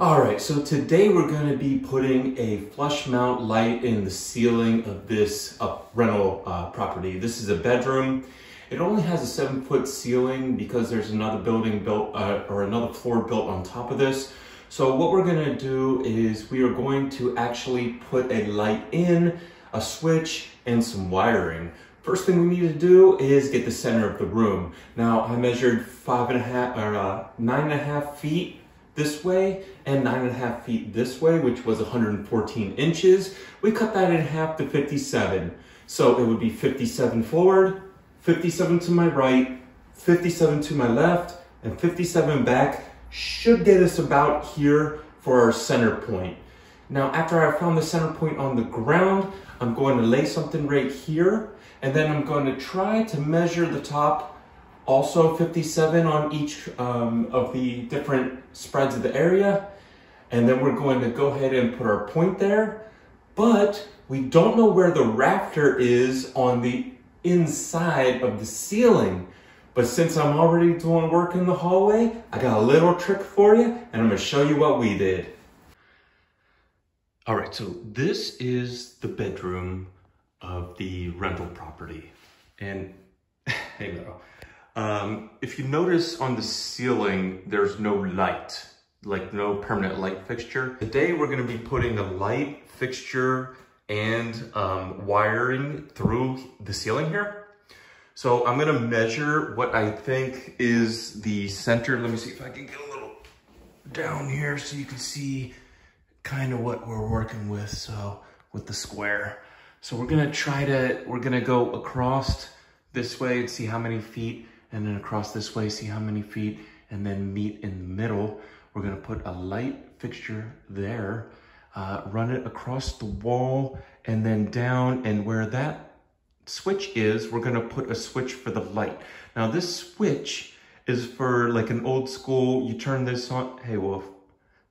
All right, so today we're gonna be putting a flush mount light in the ceiling of this uh, rental uh, property. This is a bedroom. It only has a seven foot ceiling because there's another building built uh, or another floor built on top of this. So what we're gonna do is we are going to actually put a light in, a switch, and some wiring. First thing we need to do is get the center of the room. Now I measured five and a half or uh, nine and a half feet this way and nine and a half feet this way, which was 114 inches. We cut that in half to 57. So it would be 57 forward, 57 to my right, 57 to my left, and 57 back should get us about here for our center point. Now, after I found the center point on the ground, I'm going to lay something right here, and then I'm going to try to measure the top also 57 on each um, of the different spreads of the area. And then we're going to go ahead and put our point there, but we don't know where the rafter is on the inside of the ceiling. But since I'm already doing work in the hallway, I got a little trick for you and I'm gonna show you what we did. All right, so this is the bedroom of the rental property. And hey. Um, if you notice on the ceiling, there's no light, like no permanent light fixture. Today we're gonna be putting a light fixture and um, wiring through the ceiling here. So I'm gonna measure what I think is the center. Let me see if I can get a little down here so you can see kind of what we're working with. So with the square. So we're gonna try to, we're gonna go across this way and see how many feet and then across this way, see how many feet, and then meet in the middle. We're gonna put a light fixture there, uh, run it across the wall and then down, and where that switch is, we're gonna put a switch for the light. Now this switch is for like an old school, you turn this on, hey Wolf,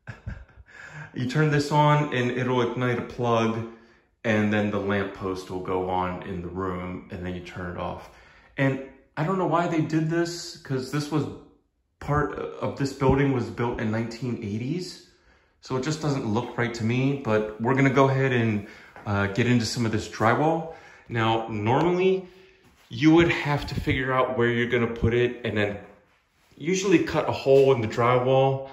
you turn this on and it'll ignite a plug and then the lamp post will go on in the room and then you turn it off. And I don't know why they did this because this was part of this building was built in 1980s. So it just doesn't look right to me, but we're gonna go ahead and uh, get into some of this drywall. Now, normally you would have to figure out where you're gonna put it and then usually cut a hole in the drywall.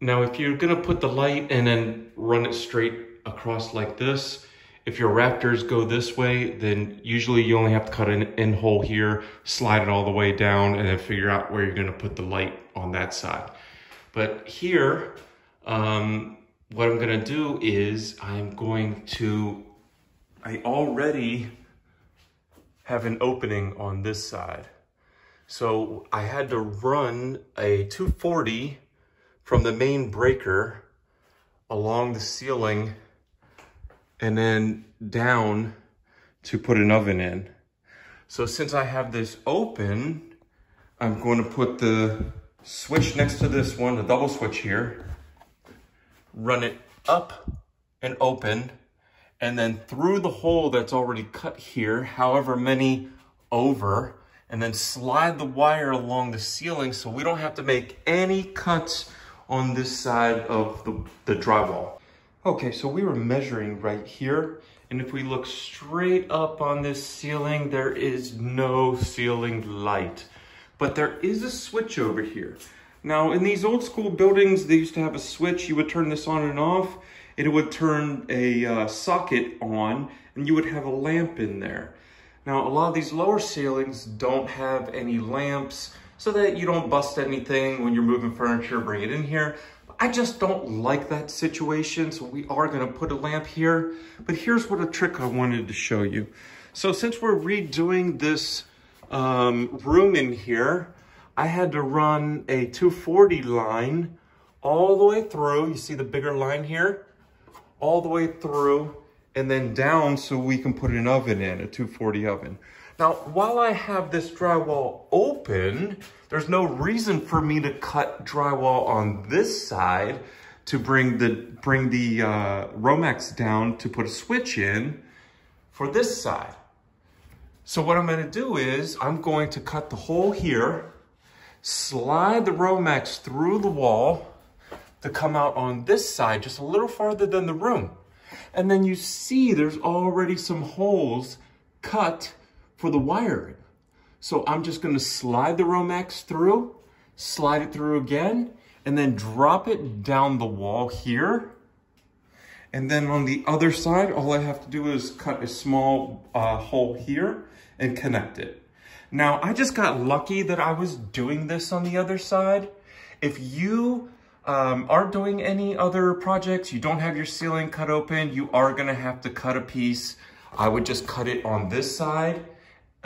Now, if you're gonna put the light and then run it straight across like this, if your rafters go this way, then usually you only have to cut an in hole here, slide it all the way down, and then figure out where you're gonna put the light on that side. But here, um, what I'm gonna do is I'm going to, I already have an opening on this side. So I had to run a 240 from the main breaker along the ceiling and then down to put an oven in. So since I have this open, I'm going to put the switch next to this one, the double switch here, run it up and open, and then through the hole that's already cut here, however many over, and then slide the wire along the ceiling so we don't have to make any cuts on this side of the, the drywall. Okay, so we were measuring right here, and if we look straight up on this ceiling, there is no ceiling light. But there is a switch over here. Now, in these old school buildings, they used to have a switch. You would turn this on and off, and it would turn a uh, socket on, and you would have a lamp in there. Now, a lot of these lower ceilings don't have any lamps, so that you don't bust anything when you're moving furniture, bring it in here. I just don't like that situation, so we are gonna put a lamp here. But here's what a trick I wanted to show you. So since we're redoing this um, room in here, I had to run a 240 line all the way through. You see the bigger line here? All the way through and then down so we can put an oven in, a 240 oven. Now, while I have this drywall open, there's no reason for me to cut drywall on this side to bring the bring the uh, Romex down to put a switch in for this side. So what I'm gonna do is I'm going to cut the hole here, slide the Romex through the wall, to come out on this side, just a little farther than the room. And then you see there's already some holes cut for the wiring. So I'm just gonna slide the Romex through, slide it through again, and then drop it down the wall here. And then on the other side, all I have to do is cut a small uh, hole here and connect it. Now, I just got lucky that I was doing this on the other side. If you um, aren't doing any other projects, you don't have your ceiling cut open, you are gonna have to cut a piece. I would just cut it on this side,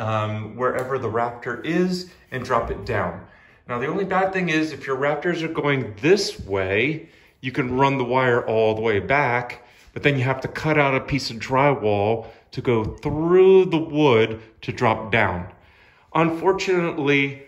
um, wherever the rafter is, and drop it down. Now, the only bad thing is if your rafters are going this way, you can run the wire all the way back, but then you have to cut out a piece of drywall to go through the wood to drop down. Unfortunately,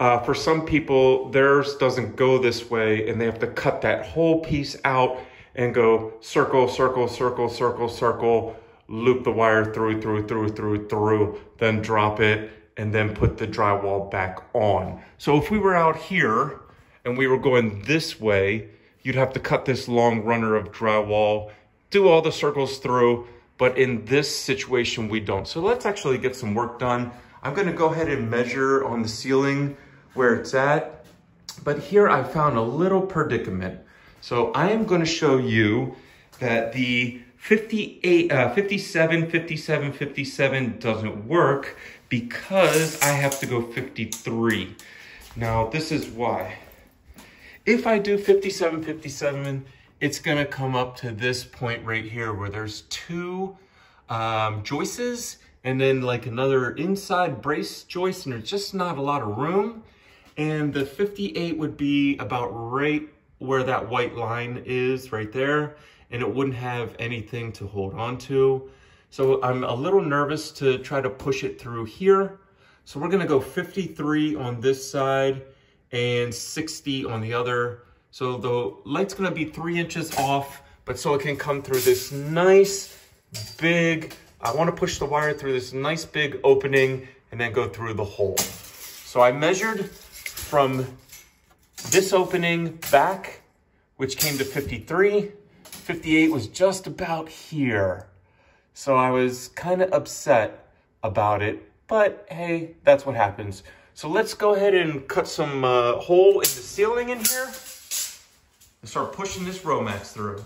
uh, for some people, theirs doesn't go this way and they have to cut that whole piece out and go circle, circle, circle, circle, circle, loop the wire through, through, through, through, through, then drop it and then put the drywall back on. So if we were out here and we were going this way, you'd have to cut this long runner of drywall, do all the circles through, but in this situation, we don't. So let's actually get some work done. I'm gonna go ahead and measure on the ceiling where it's at. But here I found a little predicament. So I am gonna show you that the 58, uh, 57, 57, 57 doesn't work because I have to go 53. Now this is why. If I do 57, 57, it's gonna come up to this point right here where there's two um, joists and then like another inside brace joist and there's just not a lot of room. And the 58 would be about right where that white line is right there. And it wouldn't have anything to hold on to. So I'm a little nervous to try to push it through here. So we're gonna go 53 on this side and 60 on the other. So the light's gonna be three inches off, but so it can come through this nice big, I wanna push the wire through this nice big opening and then go through the hole. So I measured from this opening back, which came to 53. 58 was just about here. So I was kind of upset about it, but hey, that's what happens. So let's go ahead and cut some uh, hole in the ceiling in here and start pushing this Romex through.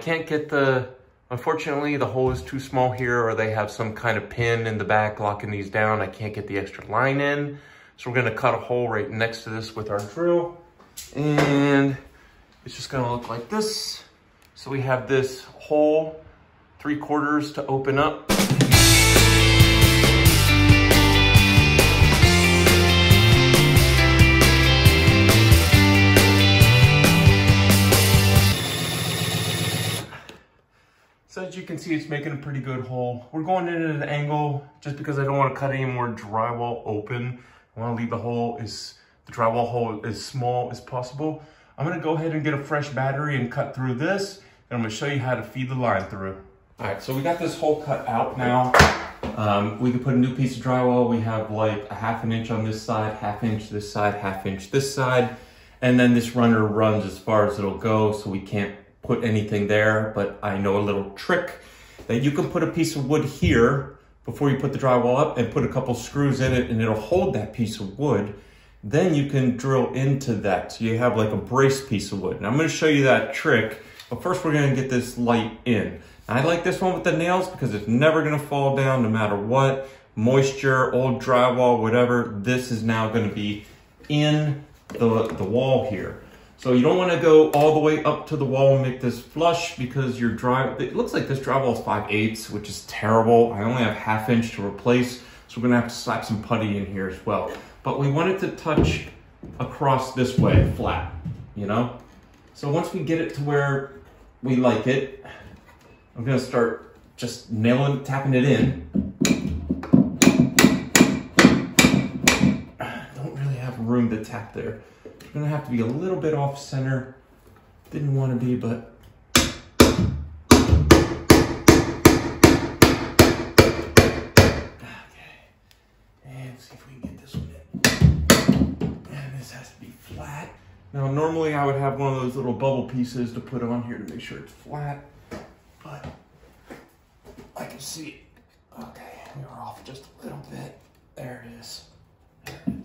Can't get the, unfortunately the hole is too small here or they have some kind of pin in the back locking these down. I can't get the extra line in. So we're gonna cut a hole right next to this with our drill. And it's just gonna look like this. So we have this hole, three quarters to open up. As you can see, it's making a pretty good hole. We're going in at an angle just because I don't want to cut any more drywall open. I want to leave the hole as, the drywall hole as small as possible. I'm going to go ahead and get a fresh battery and cut through this. And I'm going to show you how to feed the line through. All right, so we got this hole cut out now. Um, we can put a new piece of drywall. We have like a half an inch on this side, half inch this side, half inch this side. And then this runner runs as far as it'll go, so we can't put anything there, but I know a little trick that you can put a piece of wood here before you put the drywall up and put a couple screws in it and it'll hold that piece of wood. Then you can drill into that. So you have like a brace piece of wood. And I'm gonna show you that trick, but first we're gonna get this light in. I like this one with the nails because it's never gonna fall down no matter what. Moisture, old drywall, whatever, this is now gonna be in the, the wall here. So you don't want to go all the way up to the wall and make this flush because your drive, it looks like this drywall is 5 eighths, which is terrible. I only have half inch to replace, so we're gonna have to slap some putty in here as well. But we want it to touch across this way, flat, you know? So once we get it to where we like it, I'm gonna start just nailing, tapping it in. Don't really have room to tap there. Gonna have to be a little bit off center. Didn't want to be, but. Okay. And see if we can get this one in. And this has to be flat. Now, normally I would have one of those little bubble pieces to put on here to make sure it's flat, but I can see. Okay, we are off just a little bit. There it is. There it is.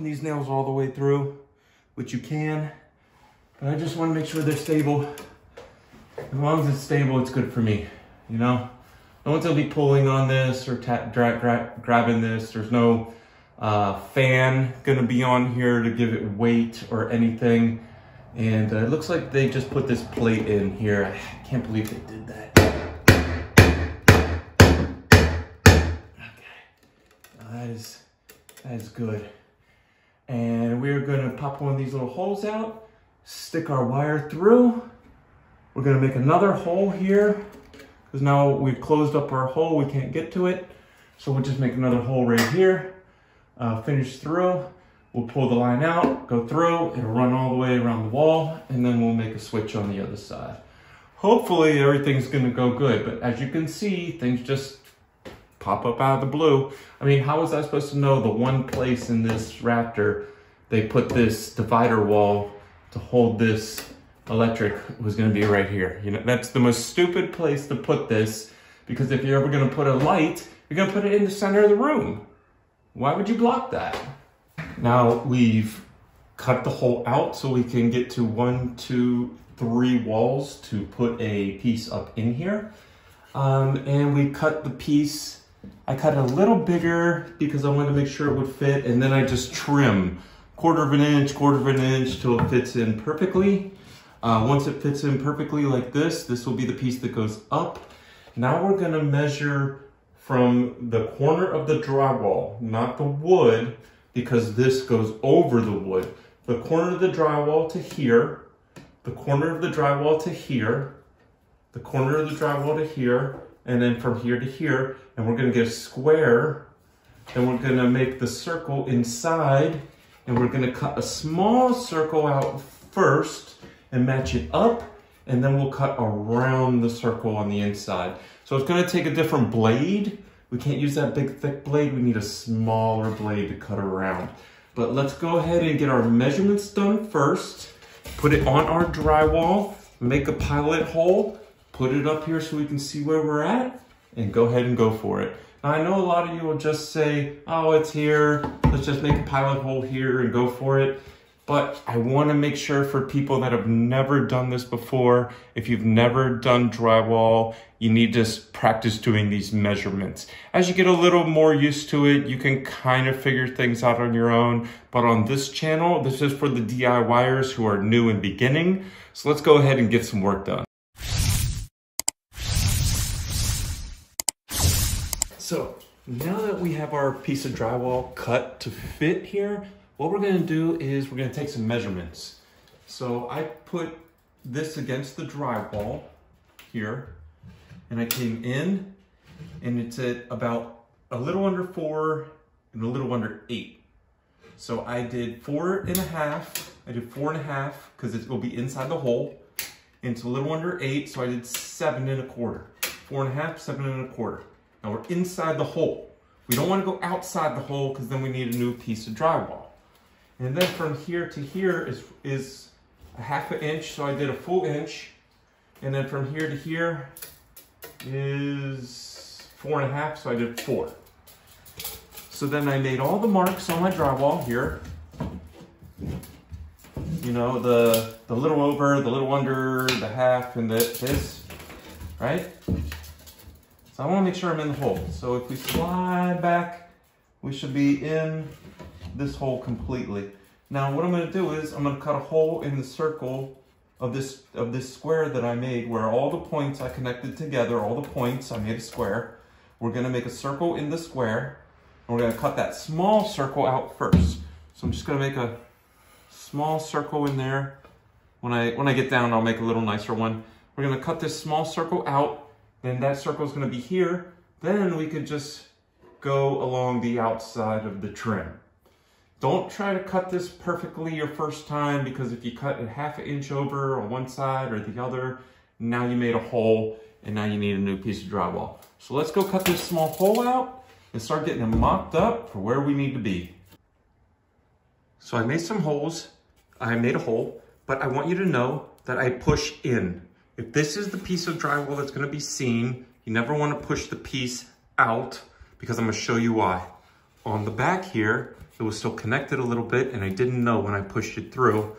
These nails all the way through, which you can, but I just want to make sure they're stable. As long as it's stable, it's good for me, you know? No one's gonna be pulling on this or grabbing this. There's no uh, fan gonna be on here to give it weight or anything. And uh, it looks like they just put this plate in here. I can't believe they did that. Okay, that is, that is good. And we're gonna pop one of these little holes out, stick our wire through. We're gonna make another hole here because now we've closed up our hole, we can't get to it. So we'll just make another hole right here, uh, finish through. We'll pull the line out, go through, it'll run all the way around the wall, and then we'll make a switch on the other side. Hopefully everything's gonna go good, but as you can see, things just pop up out of the blue. I mean, how was I supposed to know the one place in this rafter they put this divider wall to hold this electric was gonna be right here? You know, that's the most stupid place to put this because if you're ever gonna put a light, you're gonna put it in the center of the room. Why would you block that? Now we've cut the hole out so we can get to one, two, three walls to put a piece up in here. Um, and we cut the piece, I cut it a little bigger because I wanted to make sure it would fit. And then I just trim quarter of an inch, quarter of an inch till it fits in perfectly. Uh, once it fits in perfectly like this, this will be the piece that goes up. Now we're gonna measure from the corner of the drywall, not the wood, because this goes over the wood. The corner of the drywall to here, the corner of the drywall to here, the corner of the drywall to here, and then from here to here, and we're gonna get a square, and we're gonna make the circle inside, and we're gonna cut a small circle out first, and match it up, and then we'll cut around the circle on the inside. So it's gonna take a different blade. We can't use that big thick blade, we need a smaller blade to cut around. But let's go ahead and get our measurements done first. Put it on our drywall, make a pilot hole, put it up here so we can see where we're at, and go ahead and go for it. Now I know a lot of you will just say, oh, it's here, let's just make a pilot hole here and go for it. But I wanna make sure for people that have never done this before, if you've never done drywall, you need to practice doing these measurements. As you get a little more used to it, you can kind of figure things out on your own. But on this channel, this is for the DIYers who are new and beginning. So let's go ahead and get some work done. So now that we have our piece of drywall cut to fit here, what we're gonna do is we're gonna take some measurements. So I put this against the drywall here, and I came in, and it's at about a little under four and a little under eight. So I did four and a half, I did four and a half, because it will be inside the hole, and it's a little under eight, so I did seven and a quarter. Four and a half, seven and a quarter. Now we're inside the hole. We don't want to go outside the hole because then we need a new piece of drywall. And then from here to here is, is a half an inch, so I did a full inch. And then from here to here is four and a half, so I did four. So then I made all the marks on my drywall here. you know, the, the little over, the little under, the half, and the, this, right? So I wanna make sure I'm in the hole. So if we slide back, we should be in this hole completely. Now what I'm gonna do is I'm gonna cut a hole in the circle of this of this square that I made where all the points I connected together, all the points, I made a square. We're gonna make a circle in the square and we're gonna cut that small circle out first. So I'm just gonna make a small circle in there. When I, when I get down, I'll make a little nicer one. We're gonna cut this small circle out, then that circle is gonna be here. Then we could just go along the outside of the trim. Don't try to cut this perfectly your first time because if you cut a half an inch over on one side or the other, now you made a hole and now you need a new piece of drywall. So let's go cut this small hole out and start getting it mocked up for where we need to be. So I made some holes, I made a hole, but I want you to know that I push in. If this is the piece of drywall that's gonna be seen, you never wanna push the piece out because I'm gonna show you why. On the back here, it was still connected a little bit and I didn't know when I pushed it through,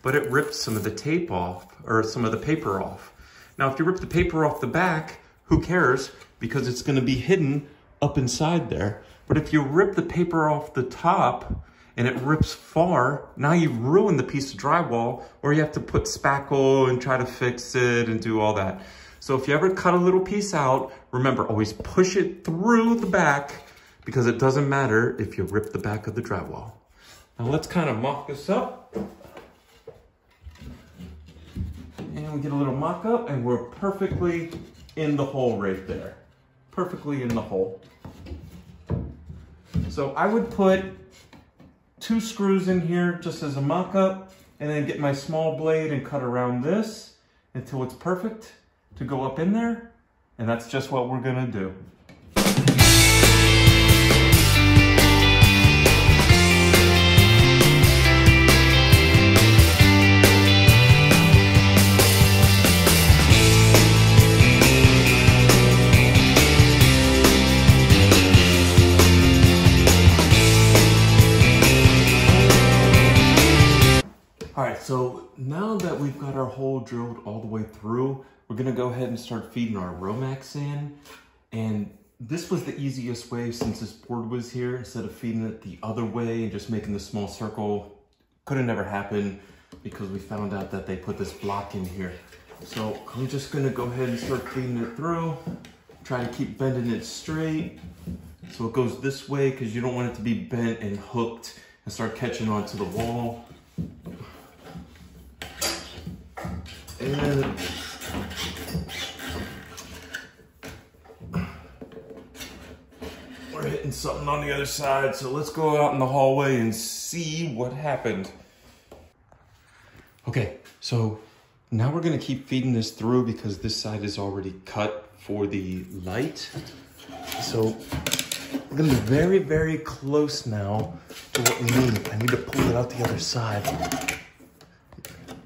but it ripped some of the tape off or some of the paper off. Now, if you rip the paper off the back, who cares? Because it's gonna be hidden up inside there. But if you rip the paper off the top and it rips far, now you ruin the piece of drywall or you have to put spackle and try to fix it and do all that. So if you ever cut a little piece out, remember, always push it through the back because it doesn't matter if you rip the back of the drywall. Now let's kind of mock this up. And we get a little mock up and we're perfectly in the hole right there. Perfectly in the hole. So I would put two screws in here just as a mock up and then get my small blade and cut around this until it's perfect to go up in there. And that's just what we're gonna do. So now that we've got our hole drilled all the way through, we're gonna go ahead and start feeding our Romex in. And this was the easiest way since this board was here, instead of feeding it the other way and just making the small circle. Could have never happened because we found out that they put this block in here. So I'm just gonna go ahead and start feeding it through. Try to keep bending it straight. So it goes this way because you don't want it to be bent and hooked and start catching onto the wall. And we're hitting something on the other side, so let's go out in the hallway and see what happened. Okay, so now we're gonna keep feeding this through because this side is already cut for the light. So we're gonna be very, very close now to what we need. I need to pull it out the other side.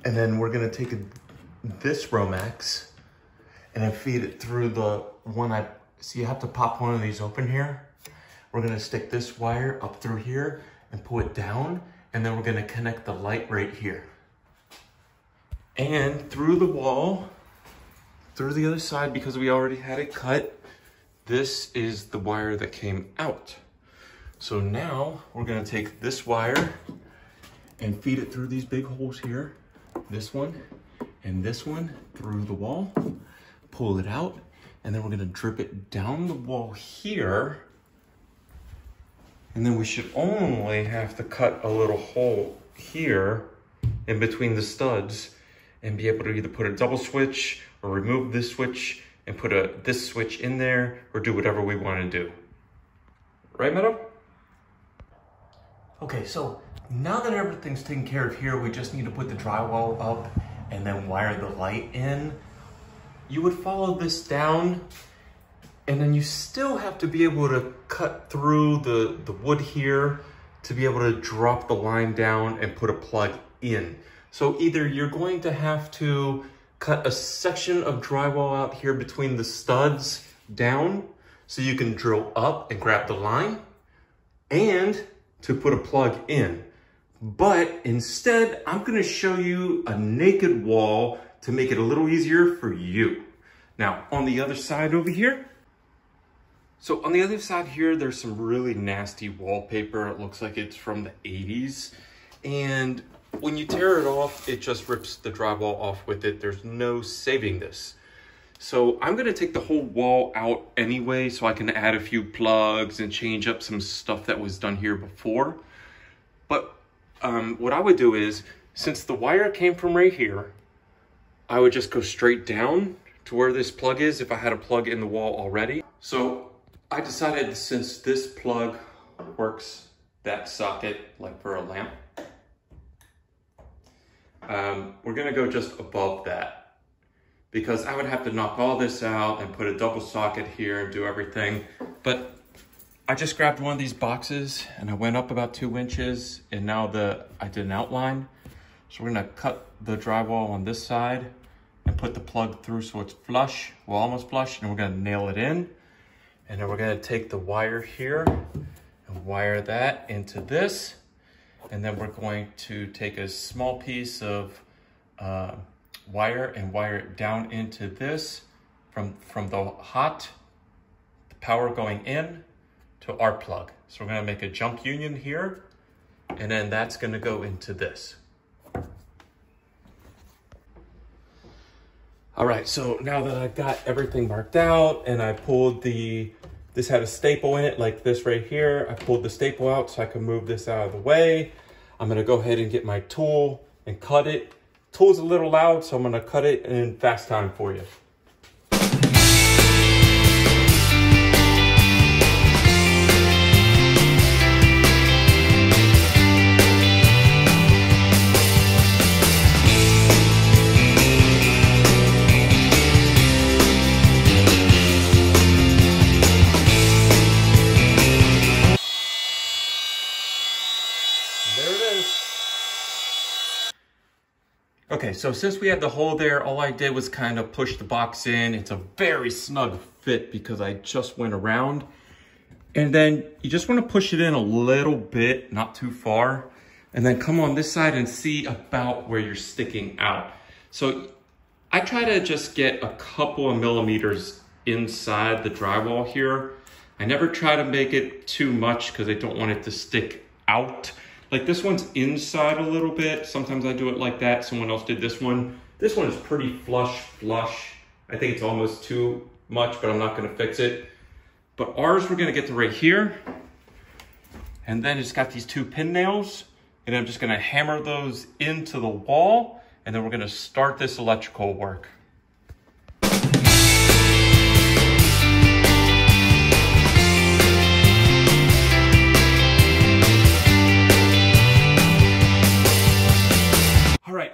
And then we're gonna take a, this Romex and then feed it through the one I, so you have to pop one of these open here. We're gonna stick this wire up through here and pull it down and then we're gonna connect the light right here. And through the wall, through the other side, because we already had it cut, this is the wire that came out. So now we're gonna take this wire and feed it through these big holes here this one and this one through the wall, pull it out, and then we're gonna drip it down the wall here. And then we should only have to cut a little hole here in between the studs and be able to either put a double switch or remove this switch and put a this switch in there or do whatever we wanna do. Right, Meadow? Okay, so now that everything's taken care of here, we just need to put the drywall up and then wire the light in. You would follow this down and then you still have to be able to cut through the, the wood here to be able to drop the line down and put a plug in. So either you're going to have to cut a section of drywall out here between the studs down so you can drill up and grab the line and to put a plug in. But instead, I'm gonna show you a naked wall to make it a little easier for you. Now, on the other side over here, so on the other side here, there's some really nasty wallpaper. It looks like it's from the 80s. And when you tear it off, it just rips the drywall off with it. There's no saving this. So I'm gonna take the whole wall out anyway so I can add a few plugs and change up some stuff that was done here before. But um, what I would do is, since the wire came from right here, I would just go straight down to where this plug is if I had a plug in the wall already. So I decided since this plug works that socket like for a lamp, um, we're gonna go just above that because I would have to knock all this out and put a double socket here and do everything. But I just grabbed one of these boxes and I went up about two inches and now the I did an outline. So we're gonna cut the drywall on this side and put the plug through so it's flush, well almost flush, and we're gonna nail it in. And then we're gonna take the wire here and wire that into this. And then we're going to take a small piece of uh, wire and wire it down into this from, from the hot, the power going in to our plug. So we're gonna make a jump union here, and then that's gonna go into this. All right, so now that I've got everything marked out and I pulled the, this had a staple in it like this right here. I pulled the staple out so I can move this out of the way. I'm gonna go ahead and get my tool and cut it. Tool's a little loud, so I'm gonna cut it in fast time for you. Okay, so since we had the hole there, all I did was kind of push the box in. It's a very snug fit because I just went around. And then you just want to push it in a little bit, not too far. And then come on this side and see about where you're sticking out. So I try to just get a couple of millimeters inside the drywall here. I never try to make it too much because I don't want it to stick out. Like this one's inside a little bit. Sometimes I do it like that. Someone else did this one. This one is pretty flush, flush. I think it's almost too much, but I'm not gonna fix it. But ours, we're gonna get to right here. And then it's got these two pin nails. And I'm just gonna hammer those into the wall. And then we're gonna start this electrical work.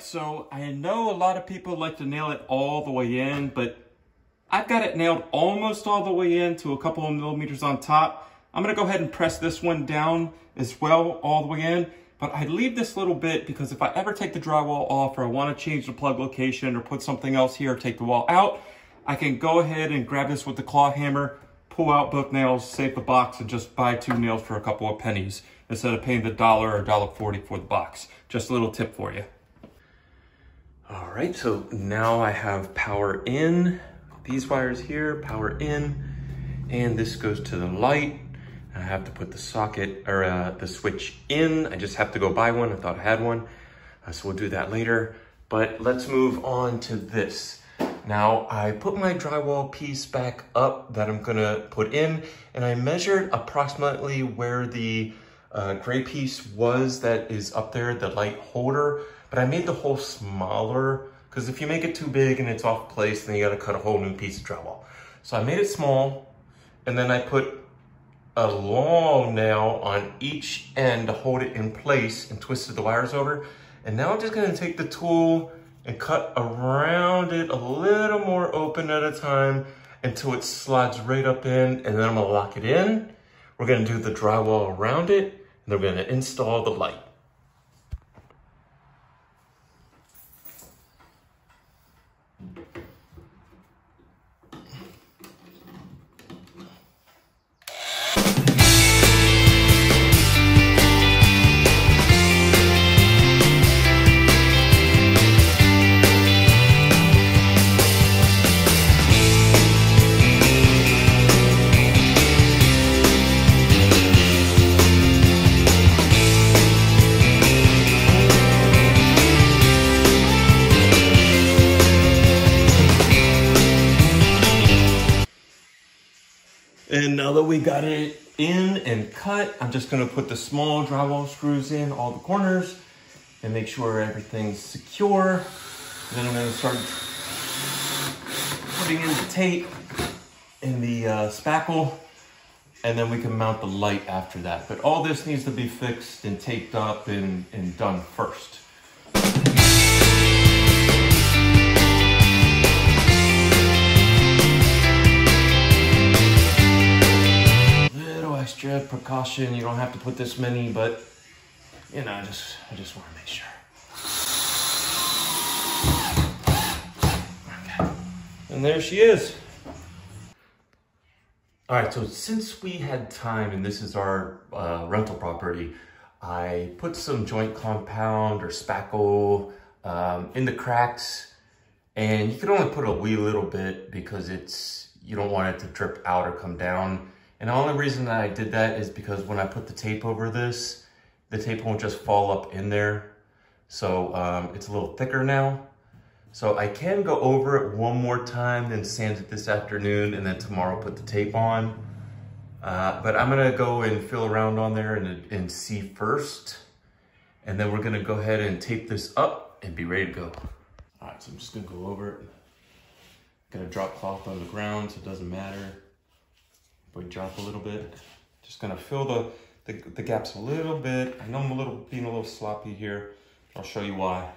So I know a lot of people like to nail it all the way in, but I've got it nailed almost all the way in to a couple of millimeters on top. I'm gonna go ahead and press this one down as well all the way in, but I leave this little bit because if I ever take the drywall off or I wanna change the plug location or put something else here or take the wall out, I can go ahead and grab this with the claw hammer, pull out both nails, save the box, and just buy two nails for a couple of pennies instead of paying the dollar or dollar forty for the box. Just a little tip for you. All right, so now I have power in, these wires here, power in, and this goes to the light. I have to put the socket or uh, the switch in. I just have to go buy one. I thought I had one, uh, so we'll do that later. But let's move on to this. Now I put my drywall piece back up that I'm gonna put in and I measured approximately where the uh, gray piece was that is up there, the light holder but I made the hole smaller because if you make it too big and it's off place, then you gotta cut a whole new piece of drywall. So I made it small and then I put a long nail on each end to hold it in place and twisted the wires over. And now I'm just gonna take the tool and cut around it a little more open at a time until it slides right up in and then I'm gonna lock it in. We're gonna do the drywall around it and then we're gonna install the light. Got it in and cut, I'm just gonna put the small drywall screws in all the corners and make sure everything's secure. And then I'm gonna start putting in the tape in the uh, spackle and then we can mount the light after that. But all this needs to be fixed and taped up and, and done first. Extra precaution, you don't have to put this many, but you know, I just, I just wanna make sure. Okay. And there she is. All right, so since we had time and this is our uh, rental property, I put some joint compound or spackle um, in the cracks and you can only put a wee little bit because it's, you don't want it to drip out or come down. And the only reason that I did that is because when I put the tape over this, the tape won't just fall up in there. So um, it's a little thicker now. So I can go over it one more time, then sand it this afternoon, and then tomorrow put the tape on. Uh, but I'm gonna go and feel around on there and, and see first. And then we're gonna go ahead and tape this up and be ready to go. All right, so I'm just gonna go over it. Got a drop cloth on the ground, so it doesn't matter. We drop a little bit, just gonna fill the, the, the gaps a little bit. I know I'm a little being a little sloppy here. I'll show you why.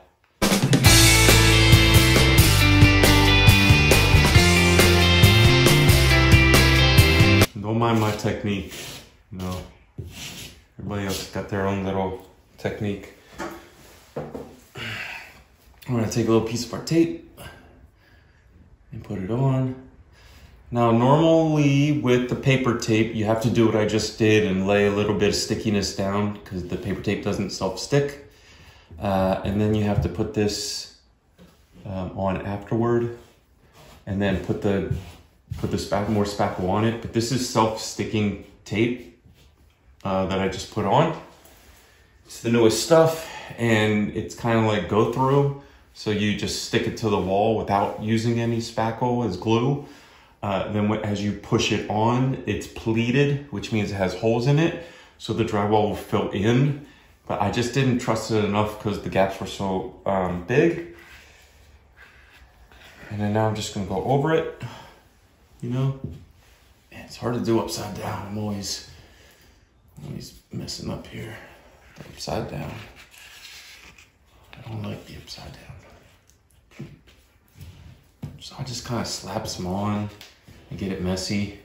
Don't mind my technique. Know, everybody else got their own little technique. I'm gonna take a little piece of our tape and put it on. Now, normally with the paper tape, you have to do what I just did and lay a little bit of stickiness down because the paper tape doesn't self-stick. Uh, and then you have to put this um, on afterward and then put the put the more spackle on it. But this is self-sticking tape uh, that I just put on. It's the newest stuff and it's kind of like go through. So you just stick it to the wall without using any spackle as glue. Uh, then as you push it on, it's pleated, which means it has holes in it. So the drywall will fill in. But I just didn't trust it enough because the gaps were so um, big. And then now I'm just gonna go over it, you know? Man, it's hard to do upside down. I'm always, always messing up here. Upside down. I don't like the upside down. So I just kind of slap some on and get it messy.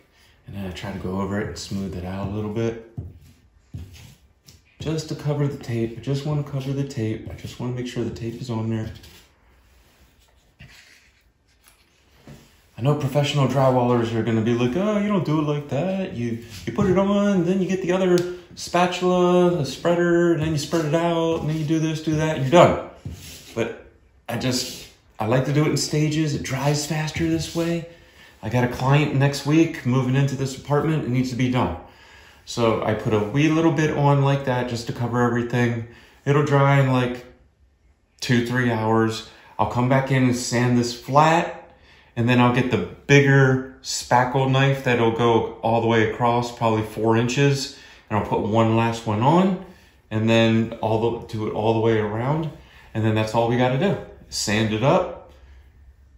And then I try to go over it and smooth it out a little bit. Just to cover the tape. I just want to cover the tape. I just want to make sure the tape is on there. I know professional drywallers are going to be like, oh, you don't do it like that. You, you put it on, then you get the other spatula, the spreader, and then you spread it out, and then you do this, do that, and you're done. But I just, I like to do it in stages. It dries faster this way. I got a client next week moving into this apartment. It needs to be done. So I put a wee little bit on like that just to cover everything. It'll dry in like two, three hours. I'll come back in and sand this flat and then I'll get the bigger spackle knife that'll go all the way across, probably four inches. And I'll put one last one on and then all the, do it all the way around. And then that's all we gotta do. Sand it up,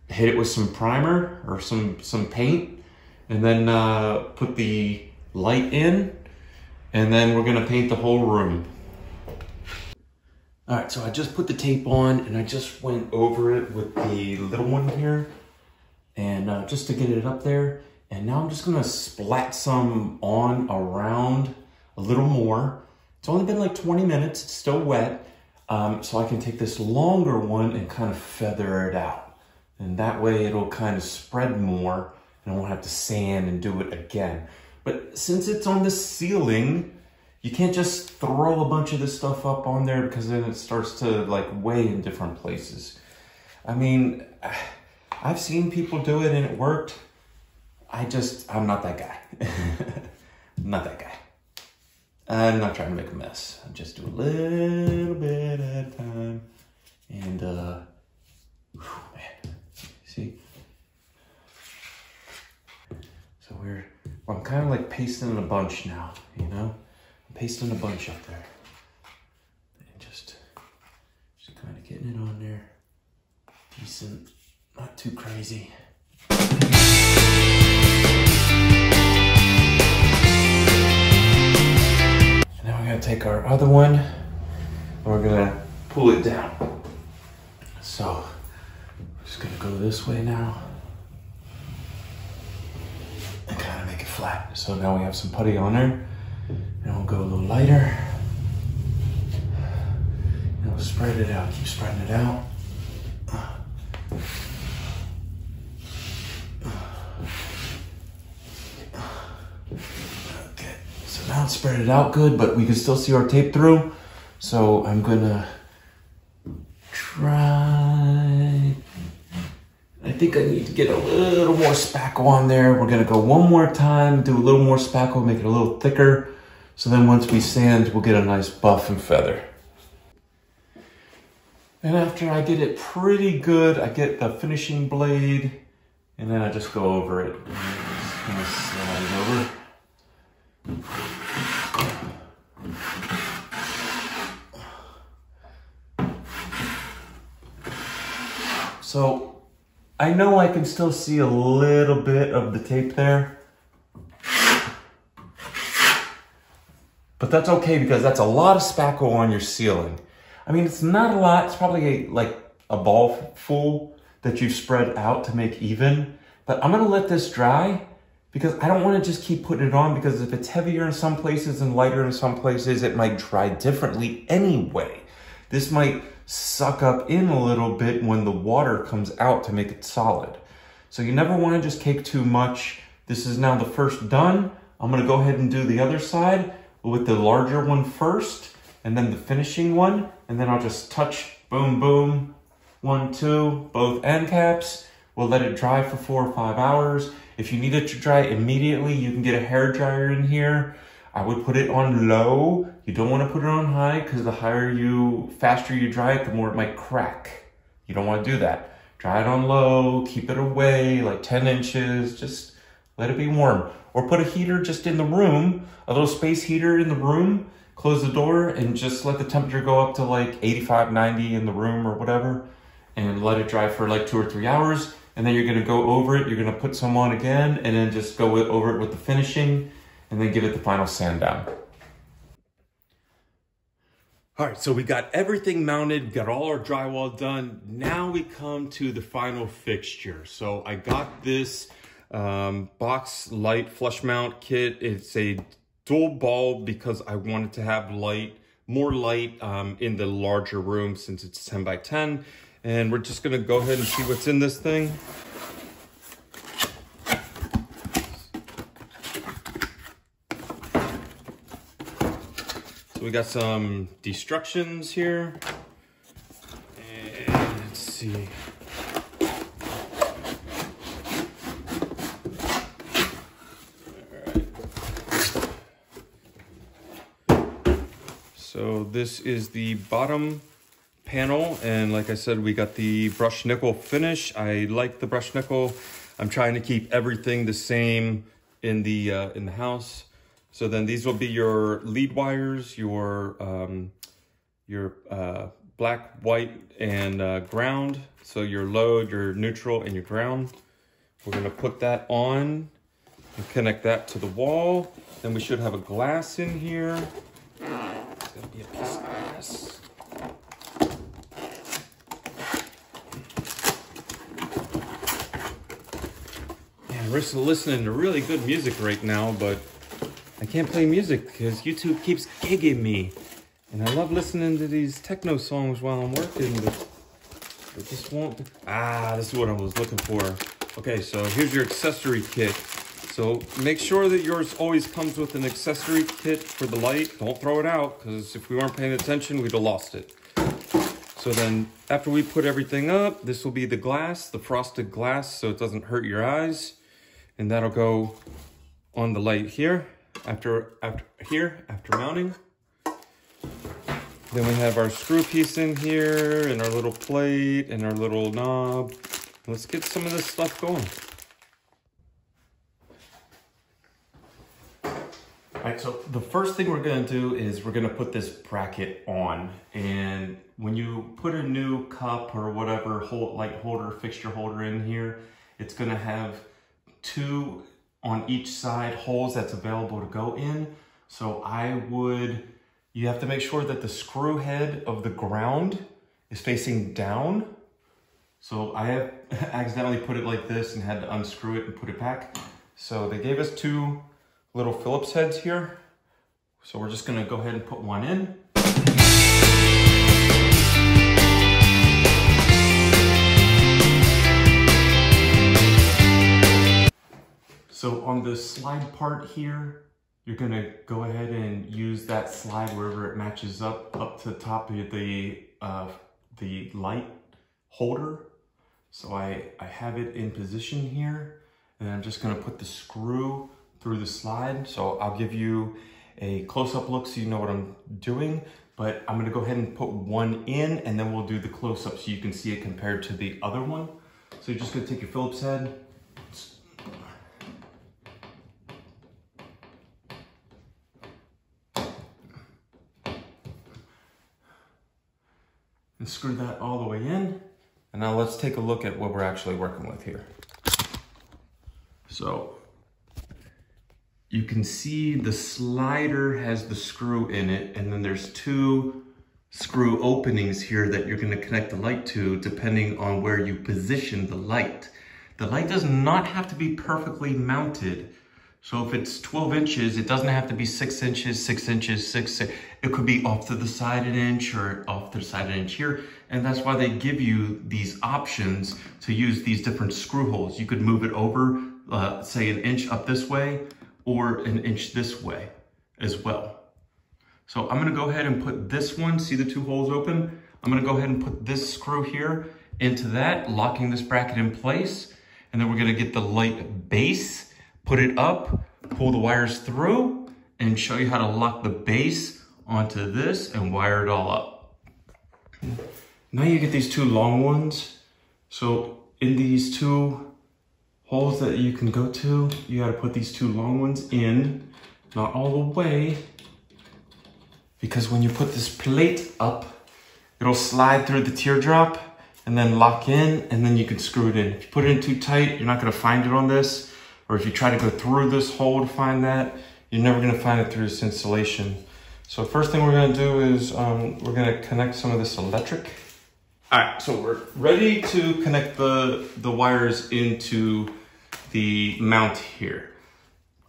hit it with some primer or some, some paint, and then uh, put the light in, and then we're gonna paint the whole room. All right, so I just put the tape on and I just went over it with the little one here and uh, just to get it up there. And now I'm just gonna splat some on around a little more. It's only been like 20 minutes, it's still wet. Um, so I can take this longer one and kind of feather it out. And that way it'll kind of spread more and I won't have to sand and do it again. But since it's on the ceiling, you can't just throw a bunch of this stuff up on there because then it starts to like weigh in different places. I mean, I've seen people do it and it worked. I just, I'm not that guy. not that guy. I'm not trying to make a mess. I just do a little bit at a time. And, uh, whew, man, see? So we're, well, I'm kind of like pasting in a bunch now, you know? I'm pasting a bunch up there. And just, just kind of getting it on there. Decent, not too crazy. And then we're gonna take our other one and we're gonna pull it down. So, just gonna go this way now. And kind of make it flat. So now we have some putty on there. And we'll go a little lighter. And we'll spread it out. Keep spreading it out. Okay, so now spread it out good, but we can still see our tape through. So I'm gonna try. Think I need to get a little more spackle on there. We're gonna go one more time, do a little more spackle, make it a little thicker. So then once we sand, we'll get a nice buff and feather. And after I get it pretty good, I get the finishing blade, and then I just go over it. Just slide it over. So I know I can still see a little bit of the tape there. But that's okay because that's a lot of spackle on your ceiling. I mean, it's not a lot. It's probably a, like a ball full that you've spread out to make even. But I'm gonna let this dry because I don't wanna just keep putting it on because if it's heavier in some places and lighter in some places, it might dry differently anyway. This might suck up in a little bit when the water comes out to make it solid. So you never wanna just cake too much. This is now the first done. I'm gonna go ahead and do the other side with the larger one first and then the finishing one. And then I'll just touch, boom, boom, one, two, both end caps. We'll let it dry for four or five hours. If you need it to dry immediately, you can get a hair dryer in here. I would put it on low. You don't want to put it on high because the higher you, faster you dry it, the more it might crack. You don't want to do that. Dry it on low, keep it away, like 10 inches, just let it be warm. Or put a heater just in the room, a little space heater in the room, close the door and just let the temperature go up to like 85, 90 in the room or whatever and let it dry for like two or three hours. And then you're gonna go over it, you're gonna put some on again and then just go over it with the finishing and then give it the final sand down. All right, so we got everything mounted, got all our drywall done. Now we come to the final fixture. So I got this um, box light flush mount kit. It's a dual bulb because I wanted to have light, more light um, in the larger room since it's 10 by 10. And we're just gonna go ahead and see what's in this thing. We got some destructions here. And let's see. So this is the bottom panel and like I said we got the brush nickel finish. I like the brush nickel. I'm trying to keep everything the same in the uh, in the house. So then these will be your lead wires, your um, your uh, black, white, and uh, ground. So your load, your neutral, and your ground. We're gonna put that on and connect that to the wall. Then we should have a glass in here. It's gonna be a piece of glass. Man, we're listening to really good music right now, but I can't play music because YouTube keeps gigging me. And I love listening to these techno songs while I'm working, but it just won't. Ah, this is what I was looking for. Okay, so here's your accessory kit. So make sure that yours always comes with an accessory kit for the light. Don't throw it out because if we weren't paying attention, we'd have lost it. So then after we put everything up, this will be the glass, the frosted glass, so it doesn't hurt your eyes. And that'll go on the light here, after, after here, after mounting. Then we have our screw piece in here and our little plate and our little knob. Let's get some of this stuff going. All right, so the first thing we're gonna do is we're gonna put this bracket on. And when you put a new cup or whatever hold, light holder, fixture holder in here, it's gonna have two on each side holes that's available to go in. So I would, you have to make sure that the screw head of the ground is facing down. So I have accidentally put it like this and had to unscrew it and put it back. So they gave us two little Phillips heads here. So we're just gonna go ahead and put one in. So on the slide part here, you're gonna go ahead and use that slide wherever it matches up, up to the top of the, uh, the light holder. So I, I have it in position here, and I'm just gonna put the screw through the slide. So I'll give you a close-up look so you know what I'm doing, but I'm gonna go ahead and put one in and then we'll do the close-up so you can see it compared to the other one. So you're just gonna take your Phillips head, and screw that all the way in. And now let's take a look at what we're actually working with here. So you can see the slider has the screw in it and then there's two screw openings here that you're gonna connect the light to depending on where you position the light. The light does not have to be perfectly mounted. So if it's 12 inches, it doesn't have to be six inches, six inches, six, it could be off to the side an inch or off to the side an inch here. And that's why they give you these options to use these different screw holes. You could move it over, uh, say an inch up this way, or an inch this way as well. So I'm gonna go ahead and put this one, see the two holes open? I'm gonna go ahead and put this screw here into that, locking this bracket in place. And then we're gonna get the light base, put it up, pull the wires through, and show you how to lock the base onto this and wire it all up. Now you get these two long ones. So in these two holes that you can go to, you gotta put these two long ones in, not all the way, because when you put this plate up, it'll slide through the teardrop and then lock in, and then you can screw it in. If you put it in too tight, you're not gonna find it on this, or if you try to go through this hole to find that, you're never gonna find it through this insulation. So first thing we're gonna do is um, we're gonna connect some of this electric all right, so we're ready to connect the, the wires into the mount here.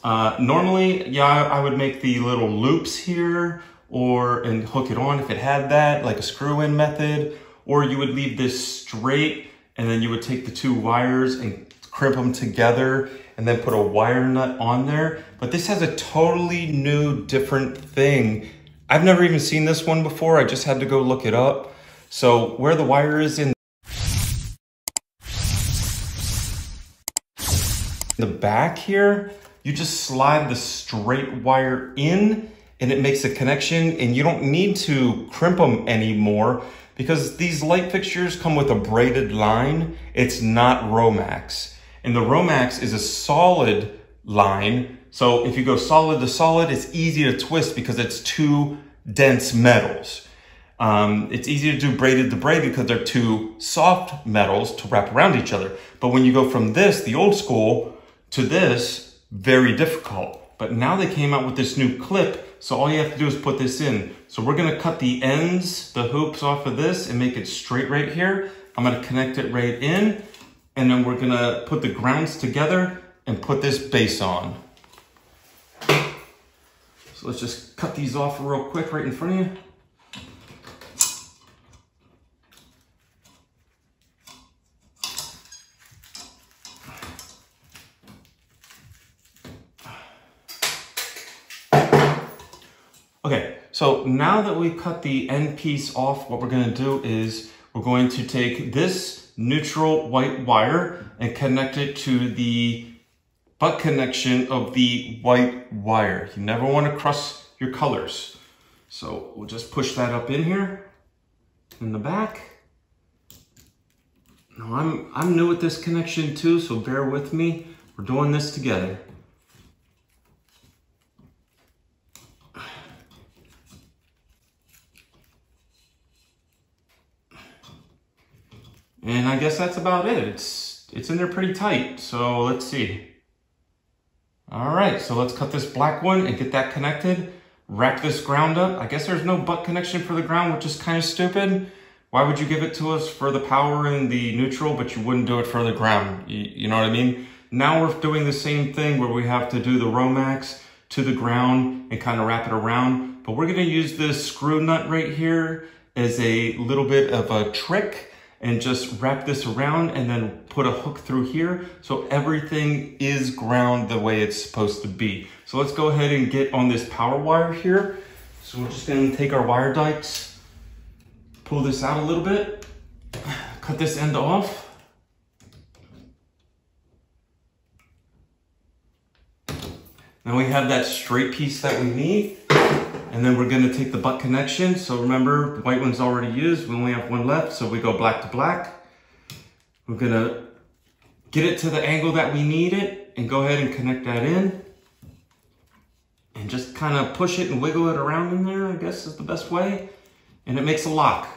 Uh, normally, yeah, I would make the little loops here or and hook it on if it had that, like a screw-in method, or you would leave this straight and then you would take the two wires and crimp them together and then put a wire nut on there. But this has a totally new, different thing. I've never even seen this one before. I just had to go look it up. So where the wire is in the back here, you just slide the straight wire in and it makes a connection and you don't need to crimp them anymore because these light fixtures come with a braided line. It's not Romex. And the Romex is a solid line. So if you go solid to solid, it's easy to twist because it's two dense metals. Um, it's easy to do braided to braid because they're two soft metals to wrap around each other. But when you go from this, the old school, to this, very difficult. But now they came out with this new clip, so all you have to do is put this in. So we're gonna cut the ends, the hoops off of this and make it straight right here. I'm gonna connect it right in, and then we're gonna put the grounds together and put this base on. So let's just cut these off real quick right in front of you. Okay, so now that we cut the end piece off, what we're gonna do is we're going to take this neutral white wire and connect it to the butt connection of the white wire. You never wanna cross your colors. So we'll just push that up in here, in the back. Now I'm, I'm new at this connection too, so bear with me. We're doing this together. And I guess that's about it. It's, it's in there pretty tight. So let's see. All right, so let's cut this black one and get that connected. Wrap this ground up. I guess there's no butt connection for the ground, which is kind of stupid. Why would you give it to us for the power and the neutral, but you wouldn't do it for the ground? You, you know what I mean? Now we're doing the same thing where we have to do the Romex to the ground and kind of wrap it around. But we're gonna use this screw nut right here as a little bit of a trick and just wrap this around and then put a hook through here so everything is ground the way it's supposed to be. So let's go ahead and get on this power wire here. So we're just gonna take our wire dikes, pull this out a little bit, cut this end off. Now we have that straight piece that we need. And then we're gonna take the butt connection. So remember, the white one's already used. We only have one left, so we go black to black. We're gonna get it to the angle that we need it and go ahead and connect that in. And just kind of push it and wiggle it around in there, I guess is the best way. And it makes a lock.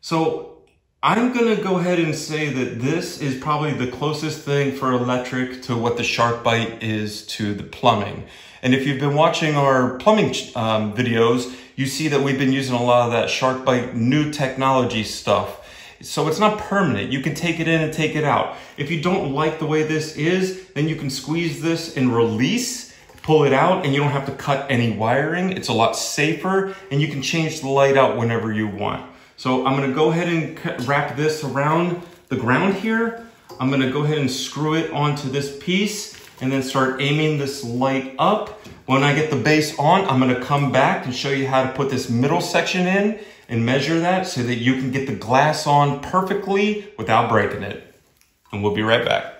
So I'm gonna go ahead and say that this is probably the closest thing for electric to what the SharkBite is to the plumbing. And if you've been watching our plumbing um, videos, you see that we've been using a lot of that SharkBite new technology stuff. So it's not permanent. You can take it in and take it out. If you don't like the way this is, then you can squeeze this and release, pull it out, and you don't have to cut any wiring. It's a lot safer, and you can change the light out whenever you want. So I'm gonna go ahead and wrap this around the ground here. I'm gonna go ahead and screw it onto this piece and then start aiming this light up. When I get the base on, I'm gonna come back and show you how to put this middle section in and measure that so that you can get the glass on perfectly without breaking it. And we'll be right back.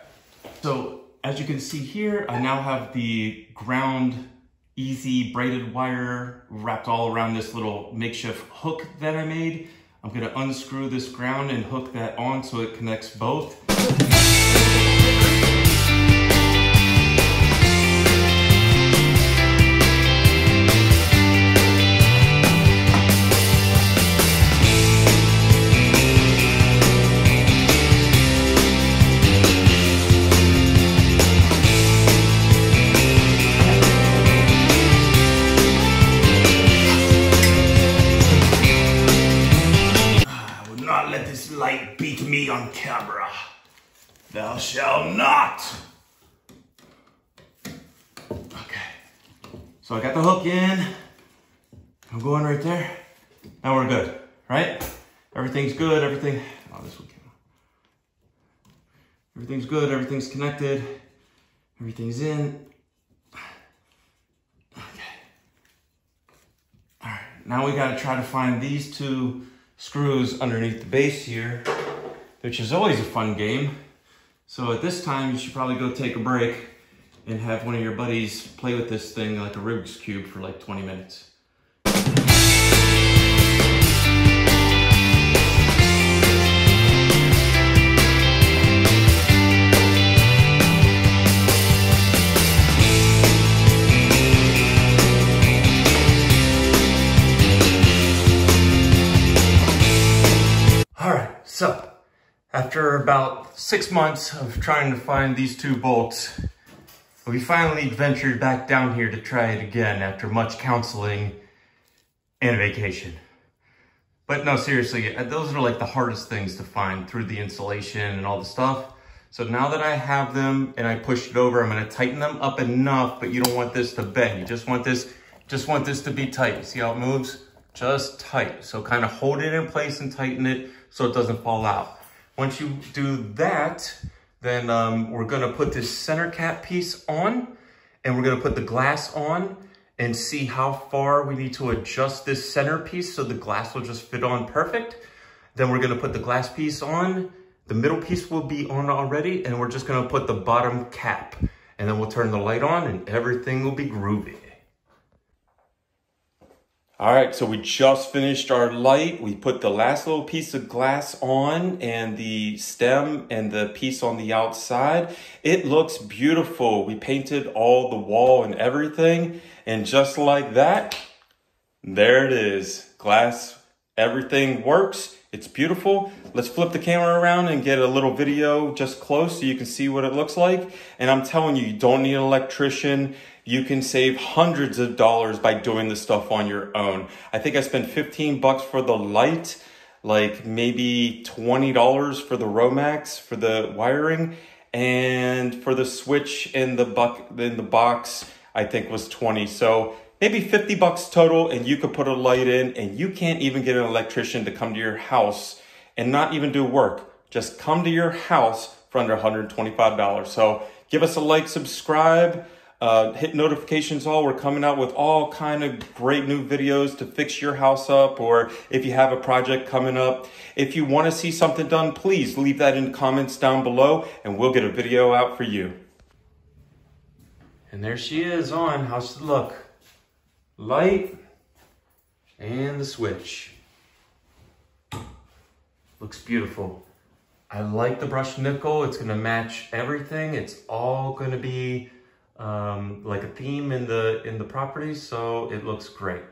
So as you can see here, I now have the ground easy braided wire wrapped all around this little makeshift hook that I made. I'm gonna unscrew this ground and hook that on so it connects both. Everything's good, everything. Oh, this one came Everything's good, everything's connected. Everything's in. Okay. All right, now we gotta try to find these two screws underneath the base here which is always a fun game. So at this time, you should probably go take a break and have one of your buddies play with this thing like a Rubik's Cube for like 20 minutes. After about six months of trying to find these two bolts, we finally ventured back down here to try it again after much counseling and vacation. But no, seriously, uh, those are like the hardest things to find through the insulation and all the stuff. So now that I have them and I pushed it over, I'm gonna tighten them up enough, but you don't want this to bend. You just want this, just want this to be tight. See how it moves? Just tight. So kind of hold it in place and tighten it so it doesn't fall out. Once you do that, then um, we're gonna put this center cap piece on and we're gonna put the glass on and see how far we need to adjust this center piece so the glass will just fit on perfect. Then we're gonna put the glass piece on, the middle piece will be on already, and we're just gonna put the bottom cap. And then we'll turn the light on and everything will be groovy. All right, so we just finished our light. We put the last little piece of glass on and the stem and the piece on the outside. It looks beautiful. We painted all the wall and everything. And just like that, there it is. Glass, everything works. It's beautiful. let's flip the camera around and get a little video just close so you can see what it looks like. And I'm telling you, you don't need an electrician. You can save hundreds of dollars by doing this stuff on your own. I think I spent 15 bucks for the light, like maybe $20 for the Romex for the wiring, and for the switch in the buck in the box, I think was 20. So maybe 50 bucks total and you could put a light in and you can't even get an electrician to come to your house and not even do work. Just come to your house for under $125. So give us a like, subscribe, uh, hit notifications all. We're coming out with all kind of great new videos to fix your house up or if you have a project coming up. If you want to see something done, please leave that in comments down below and we'll get a video out for you. And there she is on. How's it look? Light and the switch. Looks beautiful. I like the brushed nickel. It's gonna match everything. It's all gonna be um, like a theme in the in the property, so it looks great.